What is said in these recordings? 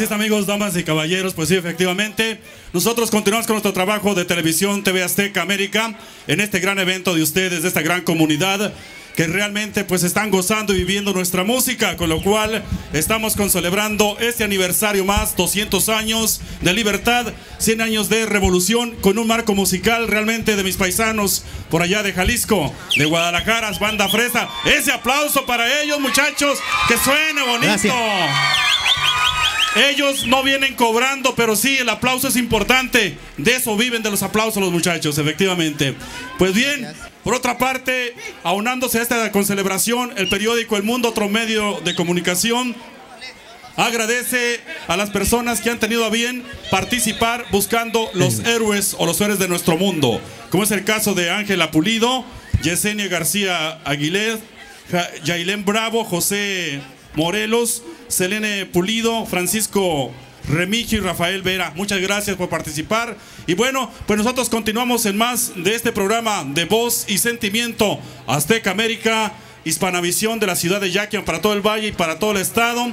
Así es, amigos, damas y caballeros, pues sí, efectivamente. Nosotros continuamos con nuestro trabajo de televisión TV Azteca América en este gran evento de ustedes, de esta gran comunidad que realmente pues están gozando y viviendo nuestra música, con lo cual estamos con celebrando este aniversario más, 200 años de libertad, 100 años de revolución, con un marco musical realmente de mis paisanos por allá de Jalisco, de Guadalajara, Banda Fresa. Ese aplauso para ellos, muchachos, que suene bonito. Gracias. Ellos no vienen cobrando, pero sí, el aplauso es importante. De eso viven de los aplausos los muchachos, efectivamente. Pues bien, por otra parte, aunándose a esta concelebración, el periódico El Mundo, otro medio de comunicación, agradece a las personas que han tenido a bien participar buscando los héroes o los héroes de nuestro mundo, como es el caso de Ángela Pulido, Yesenia García Aguilera, Yailén Bravo, José Morelos, Selene Pulido, Francisco Remigio y Rafael Vera. Muchas gracias por participar. Y bueno, pues nosotros continuamos en más de este programa de voz y sentimiento Azteca América, Hispanavisión de la ciudad de Yaquian para todo el valle y para todo el estado.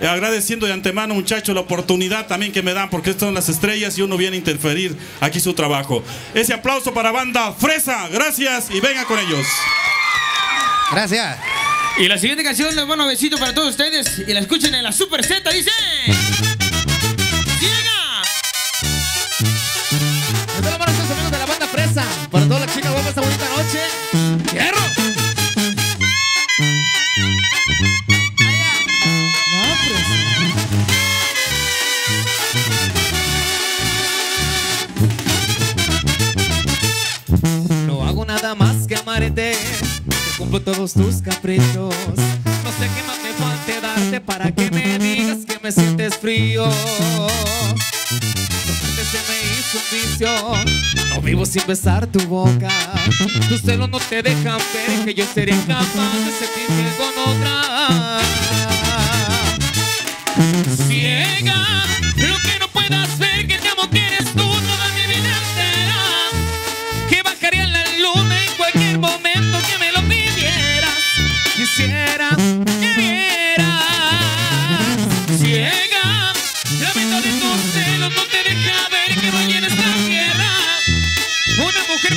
Eh, agradeciendo de antemano, muchachos, la oportunidad también que me dan, porque estas son las estrellas y uno viene a interferir aquí su trabajo. Ese aplauso para banda Fresa, gracias y venga con ellos. Gracias. Y la siguiente canción mando besito para todos ustedes y la escuchen en la Super Z, dice. Tus caprichos. No sé qué más me falte darte para que me digas que me sientes frío. Se me hizo un vicio, no vivo sin besar tu boca. Tus celos no te dejan ver que yo seré capaz de sentirme con otra. Ciega,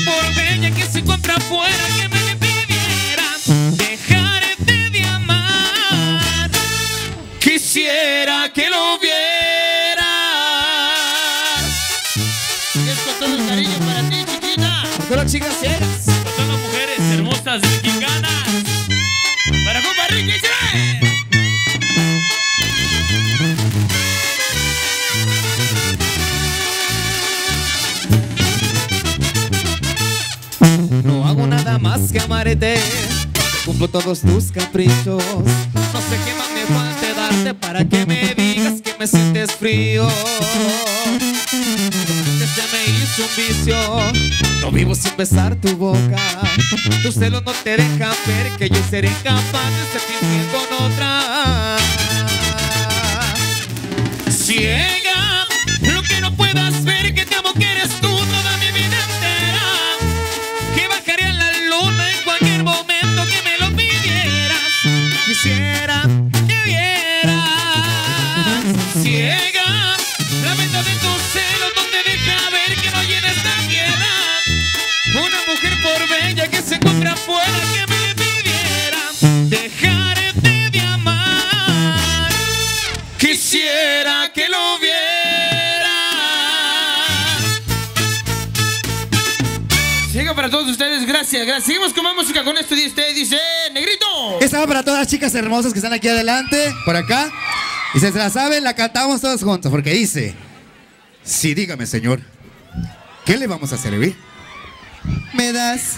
por bella que se encuentra afuera que me le pidiera. Dejarte de amar. Quisiera que lo vieras. Es con todo el cariño para ti, chiquita. Con las chicas ciegas. Con todas las mujeres hermosas más que amarte. Cumplo todos tus caprichos. No sé qué más me falte darte para que me digas que me sientes frío. Se me hizo un vicio. No vivo sin besar tu boca. Tus celos no te dejan ver que yo seré capaz de sentirme con otra. Ciega, lo que no puedas ver que te amo que eres tú toda mi Quisiera que lo vieras. Llega para todos ustedes, gracias, gracias. Seguimos con más música con esto y usted dice, negrito. Esta va para todas las chicas hermosas que están aquí adelante, por acá. Y si se la saben, la cantamos todos juntos, porque dice: Sí, dígame, señor, ¿qué le vamos a servir? ¿Me das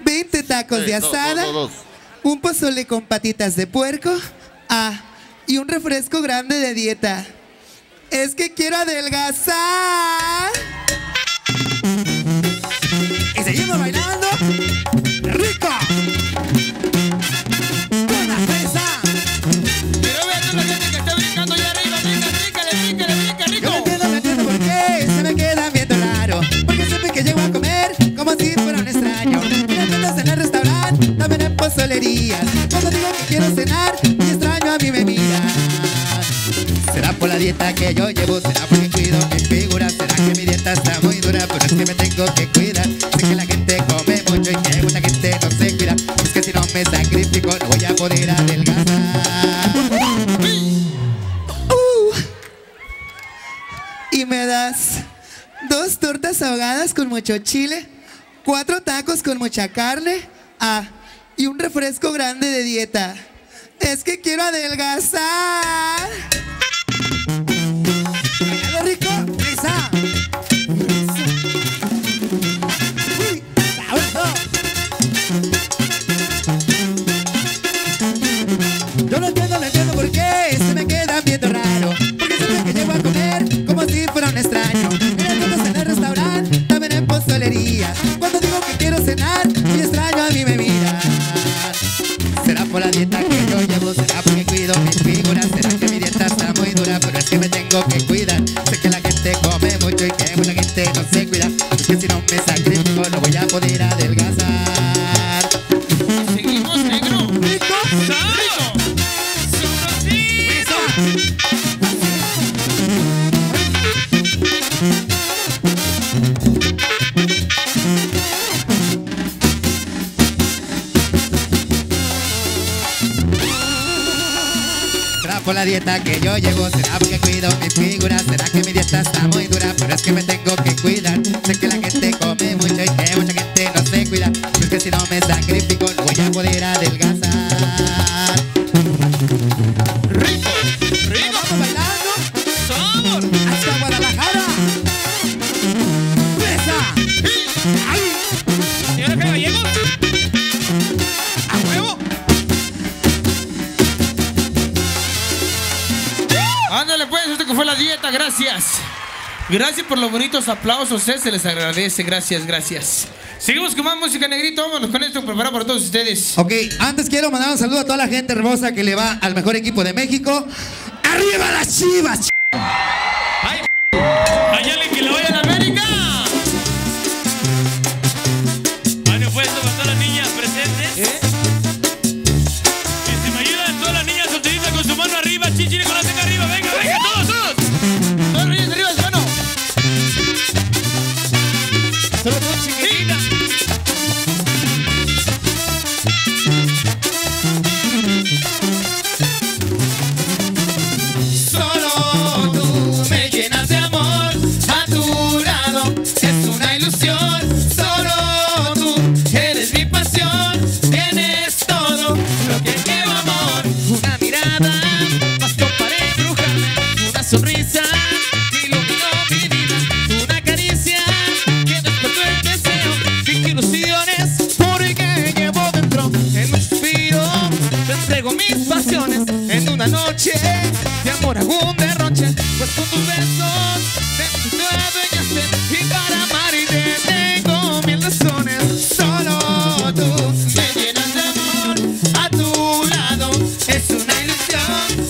20 tacos de asada? ¿Un pozole con patitas de puerco? Ah, y un refresco grande de dieta. Es que quiero adelgazar. Y seguimos bailando. ¡Rico! que yo llevo? ¿Será porque cuido mi figura? ¿Será que mi dieta está muy dura? Pero es que me tengo que cuidar Sé que la gente come mucho y que mucha gente no se cuida Es que si no me sacrifico no voy a poder adelgazar uh. Y me das dos tortas ahogadas con mucho chile Cuatro tacos con mucha carne Ah, y un refresco grande de dieta es que quiero adelgazar. no entiendo por qué. por la dieta que yo llevo. Será porque cuido mi figura Será que mi dieta está muy dura Pero es que me tengo que cuidar. Sé que la gente come mucho y que mucha gente no se cuida. Pero es que si no me sacrifico no voy a poder Gracias. Gracias por los bonitos aplausos, eh, se les agradece, gracias, gracias. Seguimos con más música, negrito. Vámonos con esto preparado para todos ustedes. Ok, antes quiero mandar un saludo a toda la gente hermosa que le va al mejor equipo de México. ¡Arriba las chivas! Ch Por algún derroche Pues con tus besos te, te adueñaste Y para amarte tengo mil razones Solo tú me llenas de amor. A tu lado es una ilusión